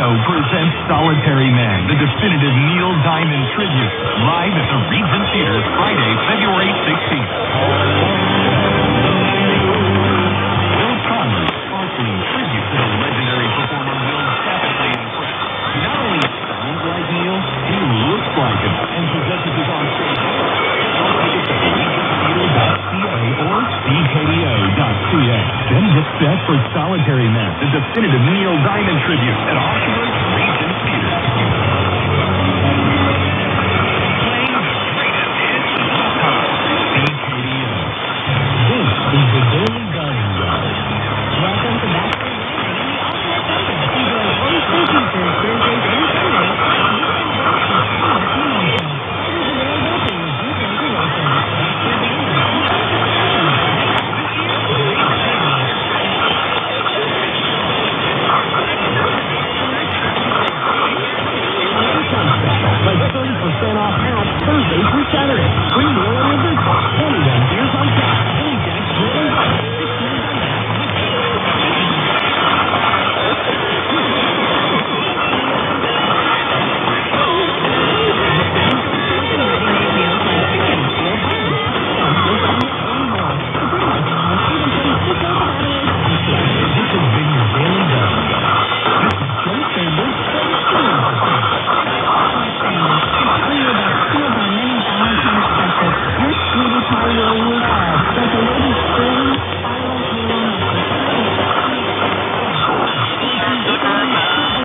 presents Solitary Man, the definitive Neil Diamond tribute, live at the Regent Theater Friday, February 16th. Bill Conley's sparkling tribute to the legendary performer will definitely impress. Not only sounds like Neil, he looks like him and possesses his on-stage. Sell tickets at regenttheater.ca or ckdo.ca. Then get set for Solitary Man, the definitive Neil Diamond tribute at Oscar center.